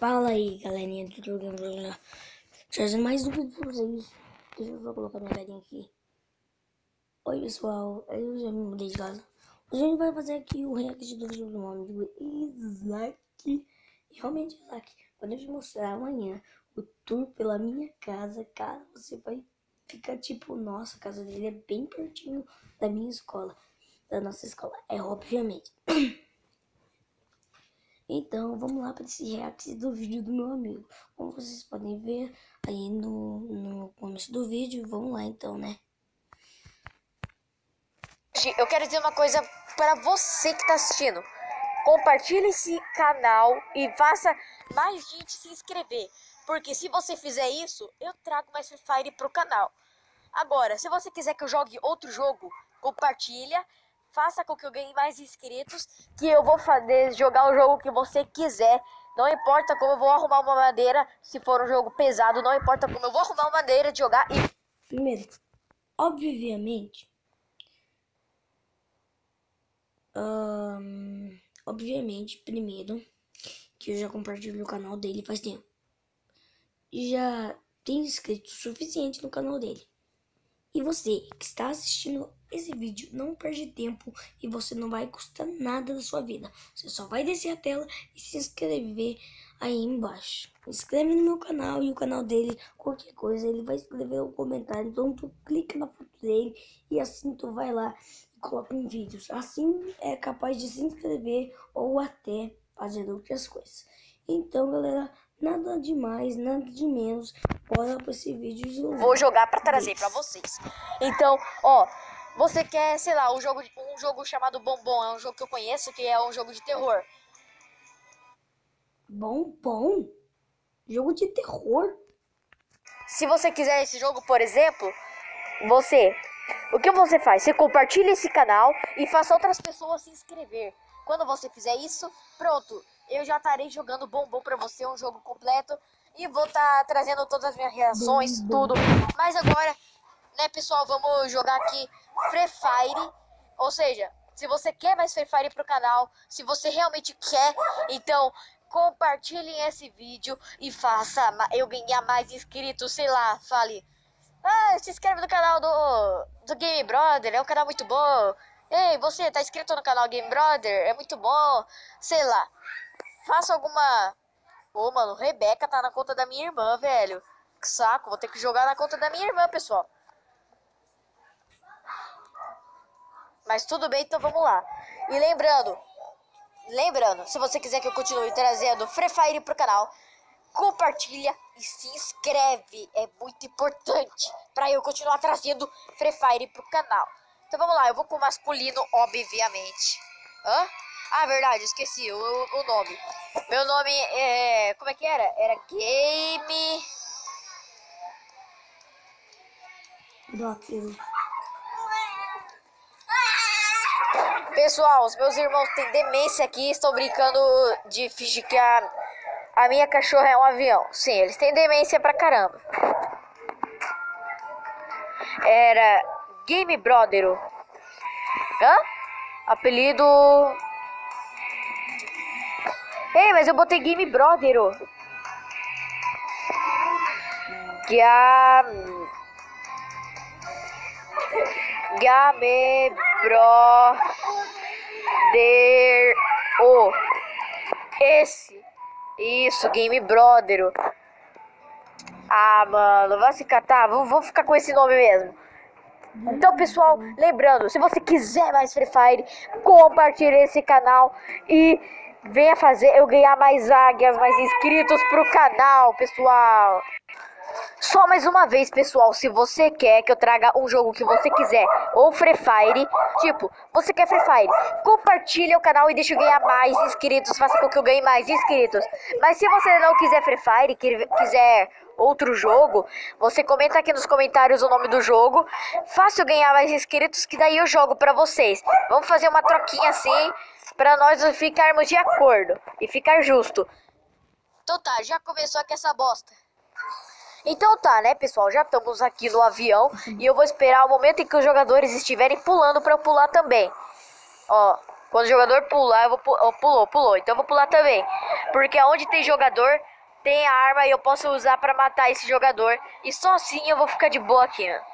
Fala aí, galerinha do Jogando Trazendo mais um vídeo pra vocês. Deixa eu só colocar minha galinha aqui. Oi, pessoal. Eu já me mudei de casa. Hoje a gente vai fazer aqui o react do vídeo do meu amigo Isaac. Realmente, Isaac, podemos mostrar amanhã o tour pela minha casa. Cara, você vai ficar tipo, nossa, a casa dele é bem pertinho da minha escola. Da nossa escola. É, obviamente. Então, vamos lá para esse react do vídeo do meu amigo. Como vocês podem ver aí no, no começo do vídeo, vamos lá então, né? Eu quero dizer uma coisa para você que está assistindo. Compartilhe esse canal e faça mais gente se inscrever. Porque se você fizer isso, eu trago mais Free Fire pro canal. Agora, se você quiser que eu jogue outro jogo, compartilha faça com que eu ganhe mais inscritos, que eu vou fazer jogar o jogo que você quiser. Não importa como eu vou arrumar uma madeira, se for um jogo pesado, não importa como eu vou arrumar uma madeira de jogar e primeiro, obviamente, obviamente, primeiro que eu já compartilhei o canal dele faz tempo. Já tem inscritos suficiente no canal dele. E você que está assistindo esse vídeo, não perde tempo e você não vai custar nada da sua vida. Você só vai descer a tela e se inscrever aí embaixo. Inscreve no meu canal e o canal dele, qualquer coisa, ele vai escrever um comentário. Então tu clica na foto dele e assim tu vai lá e coloca um vídeo. Assim é capaz de se inscrever ou até fazer outras coisas. Então, galera, nada de mais, nada de menos bora pra esse vídeo de Vou jogar pra trazer pra vocês. Então, ó, você quer, sei lá, um jogo, um jogo chamado Bombom, é um jogo que eu conheço, que é um jogo de terror. Bombom? Jogo de terror? Se você quiser esse jogo, por exemplo, você, o que você faz? Você compartilha esse canal e faça outras pessoas se inscrever. Quando você fizer isso, pronto, eu já estarei jogando Bombom pra você, um jogo completo e vou estar tá trazendo todas as minhas reações, tudo. Mas agora, né, pessoal, vamos jogar aqui Free Fire. Ou seja, se você quer mais Free Fire pro canal, se você realmente quer, então compartilhem esse vídeo e faça eu ganhar mais inscritos, sei lá, fale. Ah, se inscreve no canal do, do Game Brother, é um canal muito bom. Ei, você tá inscrito no canal Game Brother? É muito bom. Sei lá. Faça alguma Pô, mano, Rebeca tá na conta da minha irmã, velho. Que saco, vou ter que jogar na conta da minha irmã, pessoal. Mas tudo bem, então vamos lá. E lembrando, lembrando, se você quiser que eu continue trazendo Free Fire pro canal, compartilha e se inscreve. É muito importante para eu continuar trazendo Free Fire pro canal. Então vamos lá, eu vou com masculino, obviamente. Hã? Ah, verdade, esqueci o, o nome. Meu nome é. Como é que era? Era Game. Doc. Pessoal, os meus irmãos têm demência aqui. Estou brincando de fingir que a, a minha cachorra é um avião. Sim, eles têm demência pra caramba. Era Game Brother. Hã? Apelido Ei, mas eu botei Game Brother. Gam... Game Brother. O. Esse. Isso, Game Brother. Ah, mano, vai se catar. Vou, vou ficar com esse nome mesmo. Então, pessoal, lembrando, se você quiser mais Free Fire, compartilhe esse canal e venha fazer eu ganhar mais águias, mais inscritos pro canal, pessoal. Só mais uma vez, pessoal, se você quer que eu traga um jogo que você quiser, ou Free Fire, tipo, você quer Free Fire, compartilha o canal e deixa eu ganhar mais inscritos, faça com que eu ganhe mais inscritos. Mas se você não quiser Free Fire, quiser outro jogo, você comenta aqui nos comentários o nome do jogo, faça eu ganhar mais inscritos, que daí eu jogo pra vocês. Vamos fazer uma troquinha assim, para nós ficarmos de acordo e ficar justo. Então tá, já começou aqui essa bosta. Então tá, né, pessoal? Já estamos aqui no avião e eu vou esperar o momento em que os jogadores estiverem pulando para eu pular também. Ó, quando o jogador pular, eu vou pu oh, pulou, pulou, então eu vou pular também. Porque onde tem jogador, tem arma e eu posso usar pra matar esse jogador. E só assim eu vou ficar de boa aqui, mano.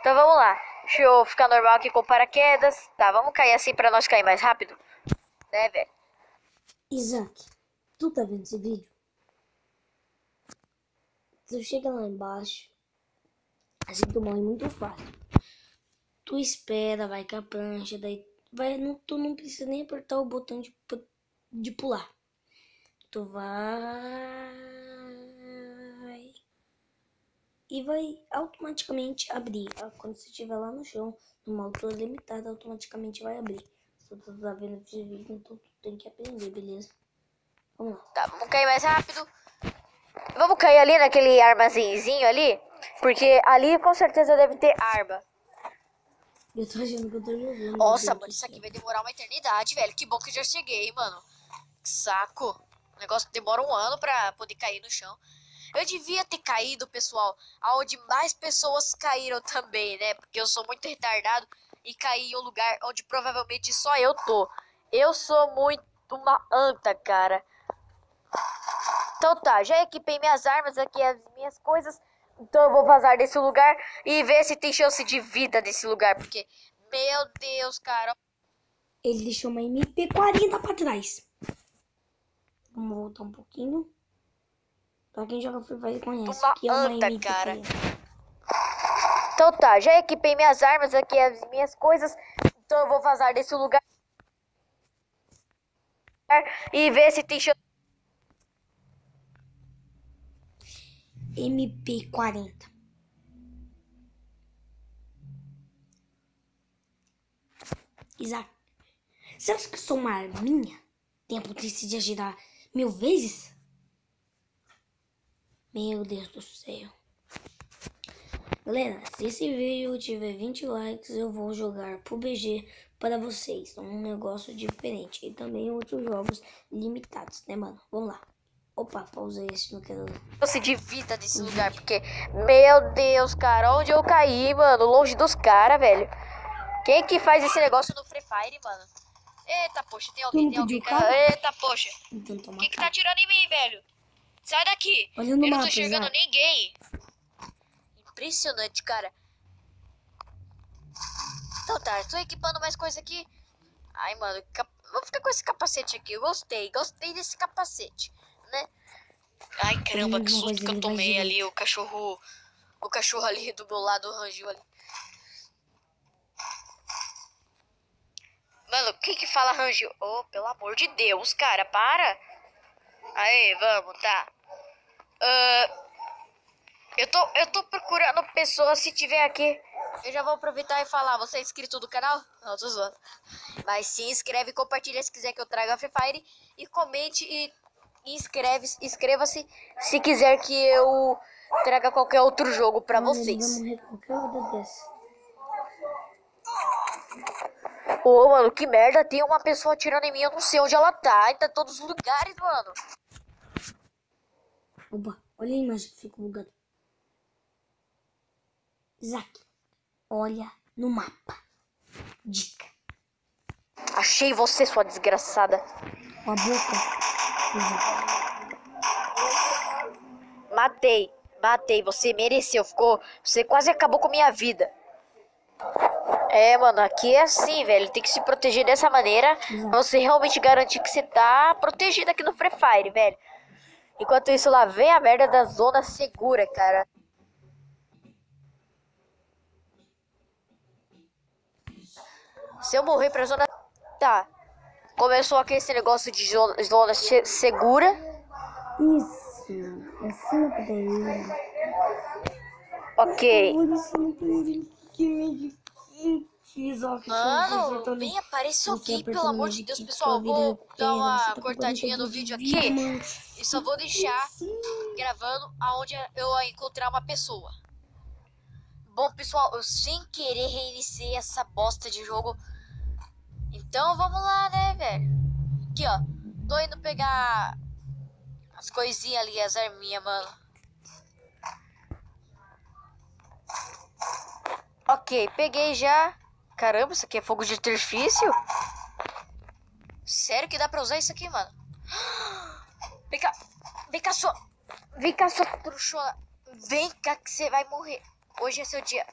Então vamos lá. Deixa eu ficar normal aqui com paraquedas. Tá, vamos cair assim pra nós cair mais rápido. Né, velho? Isaac, tu tá vendo esse vídeo? Tu chega lá embaixo, assim tu morre muito fácil. Tu espera, vai com a prancha, daí vai, não, tu não precisa nem apertar o botão de, de pular. Tu vai e vai automaticamente abrir. Ah, Quando você estiver lá no chão, numa altura limitada, automaticamente vai abrir. Se tu tá vendo esse vídeo, então tu tem que aprender, beleza? Vamos lá. Tá, vamos cair mais rápido. Vamos cair ali naquele armazenzinho ali. Porque ali com certeza deve ter arma. Eu tô achando que eu tô jogando. Nossa, mano, isso aqui vai demorar uma eternidade, velho. Que bom que eu já cheguei, mano. Que saco. O negócio demora um ano pra poder cair no chão. Eu devia ter caído, pessoal, aonde mais pessoas caíram também, né? Porque eu sou muito retardado e caí em um lugar onde provavelmente só eu tô. Eu sou muito uma anta, cara. Então tá, já equipei minhas armas aqui, as minhas coisas. Então eu vou vazar desse lugar e ver se tem chance de vida nesse lugar. Porque, meu Deus, cara. Ele deixou uma MP40 pra trás. Vamos voltar um pouquinho. Pra quem joga Free Fire conhece. Uma que é uma anta, MP40. cara. Então tá, já equipei minhas armas aqui, as minhas coisas. Então eu vou vazar desse lugar. E ver se tem chance. MP40. Isaac, você acha que sou uma arminha? Tem a potência de agir mil vezes? Meu Deus do céu. Galera, se esse vídeo tiver 20 likes, eu vou jogar pro BG para vocês. Um negócio diferente. E também outros jogos limitados, né, mano? Vamos lá. Opa, pausei esse, não quero... chance de vida nesse lugar, porque, meu Deus, cara, onde eu caí, mano? Longe dos caras, velho. Quem que faz esse negócio no Free Fire, mano? Eita, poxa, tem alguém, tem alguém. Eita, poxa. Então Quem que tá atirando em mim, velho? Sai daqui. Olha no eu não tô enxergando ninguém. Impressionante, cara. Então tá, tô equipando mais coisa aqui. Ai, mano, cap... vou ficar com esse capacete aqui. Eu gostei, gostei desse capacete, né? Ai, caramba, que susto que eu tomei ali. O cachorro. O cachorro ali do meu lado rangiu ali. Mano, quem que fala rangiu? Oh, pelo amor de Deus, cara, para. Aí, vamos, tá. Ah, eu, tô, eu tô procurando pessoas, se tiver aqui. Eu já vou aproveitar e falar, você é inscrito do canal? Não, tô zoando. Mas se inscreve compartilha se quiser que eu traga Free Fire. E comente e e inscreve, inscreva-se se quiser que eu traga qualquer outro jogo pra Mano, vocês. qualquer dessa. Ô, mano, que merda, tem uma pessoa atirando em mim, eu não sei onde ela tá. E tá em todos os lugares, mano. Opa, olha a imagem que fica bugado. Isaac, olha no mapa. Dica. Achei você, sua desgraçada. Com a boca. Matei, matei, você mereceu, ficou. Você quase acabou com minha vida. É, mano, aqui é assim, velho. Tem que se proteger dessa maneira. Pra você realmente garantir que você tá protegido aqui no Free Fire, velho. Enquanto isso, lá vem a merda da zona segura, cara. Se eu morrer pra zona. Tá. Começou aqui esse negócio de zona, segura. Isso. Ensina pra ele. Ok. Isaac. Mano, vem apareceu aqui, pelo amor de Deus, pessoal. Vou dar uma cortadinha no vídeo aqui e só vou deixar gravando aonde eu encontrar uma pessoa. Bom, pessoal, eu sem querer reiniciei essa bosta de jogo. Então vamos lá, né, velho? Aqui, ó. Tô indo pegar as coisinhas ali, as arminhas, mano. Ok, peguei já. Caramba, isso aqui é fogo de artifício? Sério que dá pra usar isso aqui, mano? Vem cá. Vem cá, sua. Vem cá, sua trouxona. Vem cá que você vai morrer. Hoje é seu dia.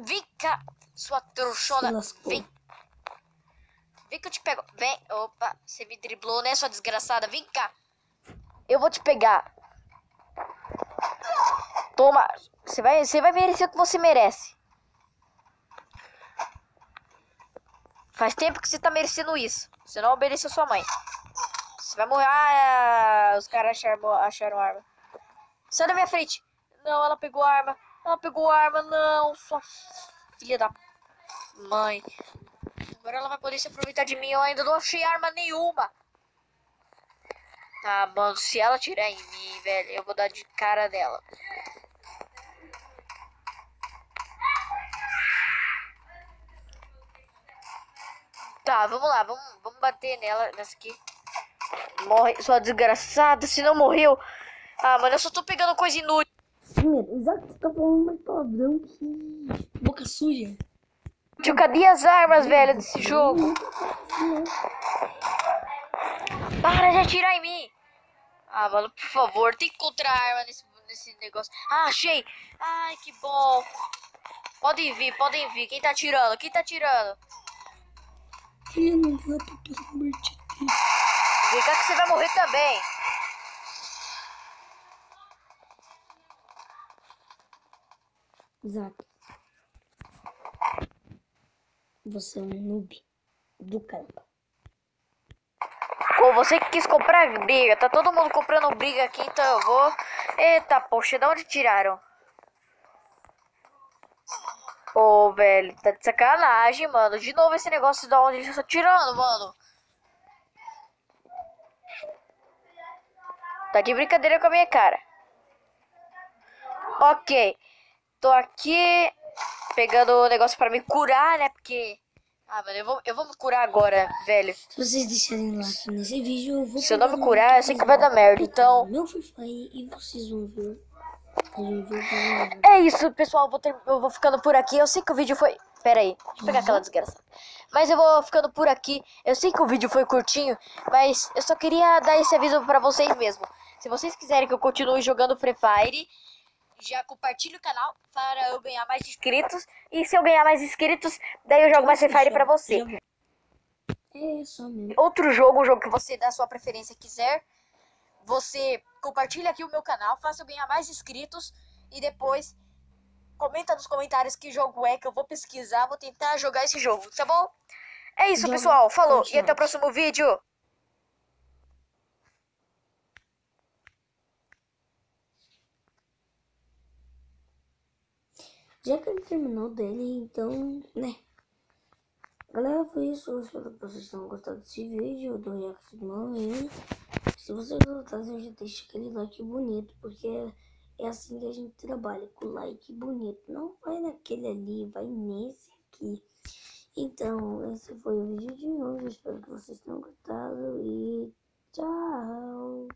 Vem cá, sua trouxona. Vem. Vem que eu te pego. Vem. Opa, você me driblou, né, sua desgraçada? Vem cá. Eu vou te pegar. Toma. Você vai, você vai merecer o que você merece. Faz tempo que você tá merecendo isso. Você não obedeceu sua mãe. Você vai morrer. Ah, os caras acharam, acharam arma. Sai da minha frente. Não, ela pegou a arma. Ela pegou a arma. Não, sua filha da mãe. Agora ela vai poder se aproveitar de mim. Eu ainda não achei arma nenhuma. Tá, mano. Se ela tirar em mim, velho, eu vou dar de cara dela. Tá, vamos lá. Vamos, vamos bater nela, nessa aqui. Morre, sua desgraçada. Se não morreu. Ah, mano, eu só tô pegando coisa inútil. Primeiro, que você tá falando mais palavrão que. Boca suja. Cadê as armas, velho, desse jogo? Para de atirar em mim! Ah, mano, por favor, tem que encontrar arma nesse, nesse negócio. Ah, achei! Ai, que bom! Podem vir, podem vir. Quem tá atirando? Quem tá atirando? Filha não vai pra. Vem cá que você vai morrer também. Isaac. Você é um noob do caramba. Pô, você que quis comprar briga. Tá todo mundo comprando briga aqui, então eu vou. Eita, poxa, de onde tiraram? Pô, velho, tá de sacanagem, mano. De novo esse negócio da onde eles estão tirando, mano. Tá de brincadeira com a minha cara. Ok. Tô aqui pegando o negócio pra me curar, né? Porque. Ah, mano, eu vou, eu vou me curar agora, velho. Se vocês deixarem like nesse vídeo, eu vou. Se eu não me curar, eu sei que vai dar merda, então- Meu Free Fire e vocês vão ver. É isso, pessoal. Vou, ter- eu vou ficando por aqui. Eu sei que o vídeo foi. Pera aí, deixa eu pegar aquela desgraça. Mas eu vou ficando por aqui. Eu sei que o vídeo foi curtinho, mas eu só queria dar esse aviso pra vocês mesmo. Se vocês quiserem que eu continue jogando Free Fire, já compartilhe o canal para eu ganhar mais inscritos. E se eu ganhar mais inscritos, daí eu jogo mais Free Fire pra você. É só mesmo. outro jogo, um jogo que você da sua preferência quiser, você compartilha aqui o meu canal, faça eu ganhar mais inscritos e depois comenta nos comentários que jogo é que eu vou pesquisar, vou tentar jogar esse jogo, tá bom? É isso, pessoal. Falou e até o próximo vídeo. Já que ele terminou dele, então, né? Galera, foi isso. Eu espero que vocês tenham gostado desse vídeo do react do Maurinho. Se vocês gostaram, já deixa aquele like bonito, porque é, assim que a gente trabalha, com like bonito. Não vai naquele ali, vai nesse aqui. Então, esse foi o vídeo de hoje. Espero que vocês tenham gostado e tchau!